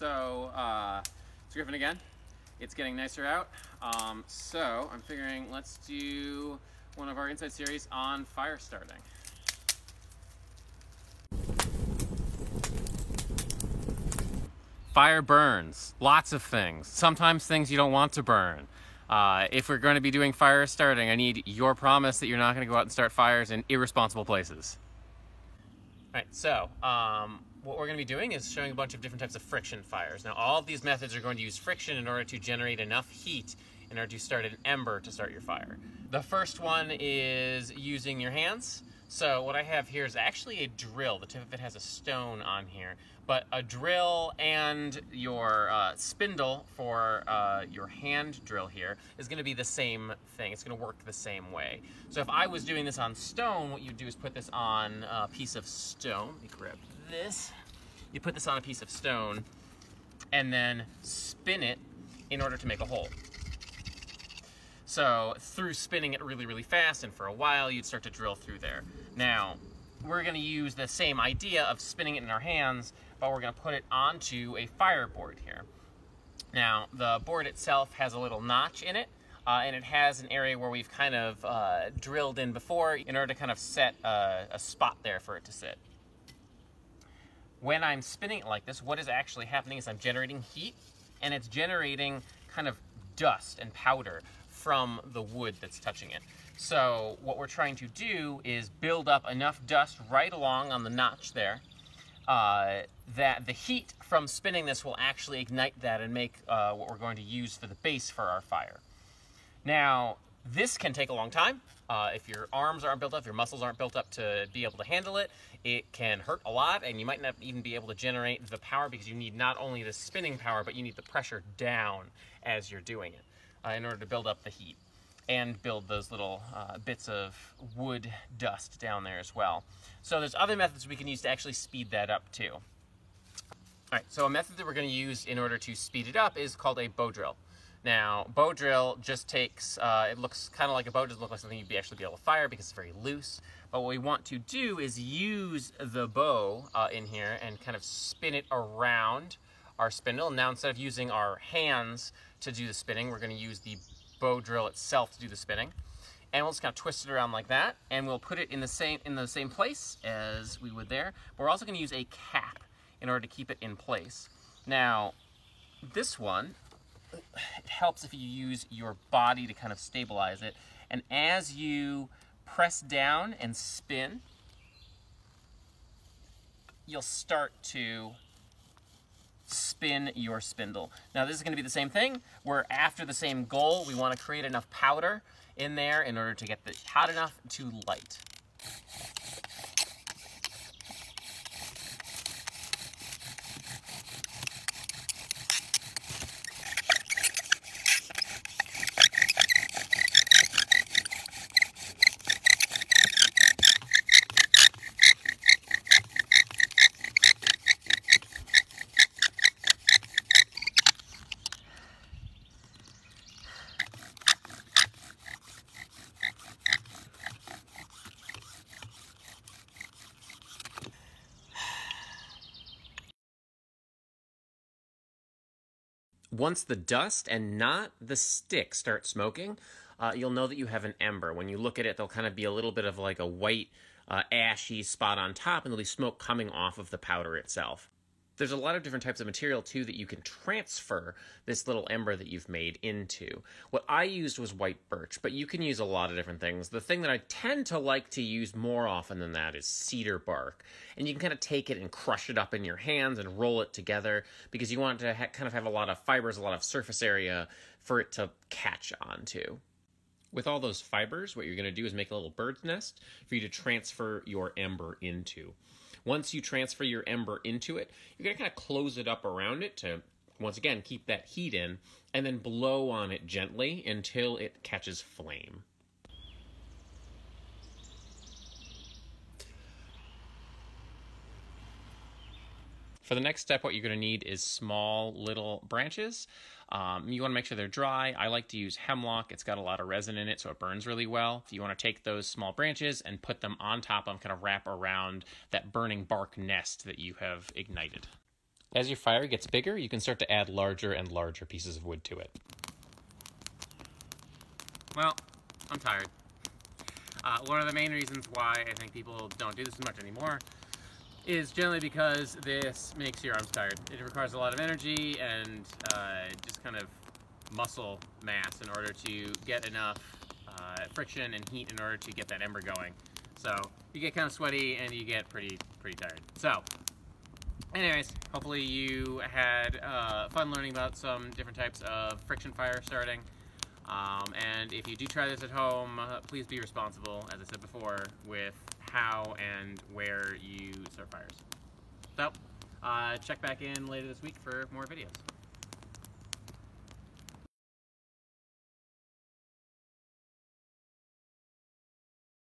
so uh, it's Griffin again. It's getting nicer out. Um, so I'm figuring let's do one of our inside series on fire starting. Fire burns, lots of things. Sometimes things you don't want to burn. Uh, if we're going to be doing fire starting, I need your promise that you're not going to go out and start fires in irresponsible places. All right, so um, what we're going to be doing is showing a bunch of different types of friction fires. Now, all of these methods are going to use friction in order to generate enough heat in order to start an ember to start your fire. The first one is using your hands. So what I have here is actually a drill. The tip of it has a stone on here, but a drill and your uh, spindle for uh, your hand drill here is going to be the same thing. It's going to work the same way. So if I was doing this on stone, what you do is put this on a piece of stone. Let me grab this. You put this on a piece of stone and then spin it in order to make a hole. So through spinning it really, really fast and for a while, you'd start to drill through there. Now, we're gonna use the same idea of spinning it in our hands, but we're gonna put it onto a fireboard here. Now, the board itself has a little notch in it, uh, and it has an area where we've kind of uh, drilled in before in order to kind of set a, a spot there for it to sit. When I'm spinning it like this, what is actually happening is I'm generating heat, and it's generating kind of dust and powder from the wood that's touching it. So what we're trying to do is build up enough dust right along on the notch there uh, that the heat from spinning this will actually ignite that and make uh, what we're going to use for the base for our fire. Now, this can take a long time. Uh, if your arms aren't built up, your muscles aren't built up to be able to handle it, it can hurt a lot and you might not even be able to generate the power because you need not only the spinning power, but you need the pressure down as you're doing it uh, in order to build up the heat and build those little uh, bits of wood dust down there as well. So there's other methods we can use to actually speed that up too. All right, so a method that we're going to use in order to speed it up is called a bow drill. Now, bow drill just takes, uh, it looks kind of like a bow, it doesn't look like something you'd be actually be able to fire because it's very loose. But what we want to do is use the bow uh, in here and kind of spin it around our spindle. Now, instead of using our hands to do the spinning. We're going to use the bow drill itself to do the spinning. And we'll just kind of twist it around like that, and we'll put it in the same in the same place as we would there. But we're also going to use a cap in order to keep it in place. Now, this one, it helps if you use your body to kind of stabilize it. And as you press down and spin, you'll start to spin your spindle. Now this is going to be the same thing. We're after the same goal. We want to create enough powder in there in order to get the hot enough to light. Once the dust and not the stick start smoking, uh, you'll know that you have an ember. When you look at it, there'll kind of be a little bit of like a white, uh, ashy spot on top, and there'll be smoke coming off of the powder itself. There's a lot of different types of material too that you can transfer this little ember that you've made into. What I used was white birch, but you can use a lot of different things. The thing that I tend to like to use more often than that is cedar bark. And you can kind of take it and crush it up in your hands and roll it together because you want to kind of have a lot of fibers, a lot of surface area for it to catch onto. With all those fibers, what you're going to do is make a little bird's nest for you to transfer your ember into. Once you transfer your ember into it, you're going to kind of close it up around it to, once again, keep that heat in, and then blow on it gently until it catches flame. For the next step, what you're going to need is small little branches. Um, you want to make sure they're dry. I like to use hemlock. It's got a lot of resin in it, so it burns really well. If you want to take those small branches and put them on top of, kind of wrap around that burning bark nest that you have ignited. As your fire gets bigger, you can start to add larger and larger pieces of wood to it. Well, I'm tired. Uh, one of the main reasons why I think people don't do this as much anymore is generally because this makes your arms tired. It requires a lot of energy and uh, just kind of muscle mass in order to get enough uh, friction and heat in order to get that ember going. So you get kind of sweaty and you get pretty pretty tired. So anyways, hopefully you had uh, fun learning about some different types of friction fire starting. Um, and if you do try this at home, uh, please be responsible, as I said before, with how and where you start fires. So, uh, check back in later this week for more videos.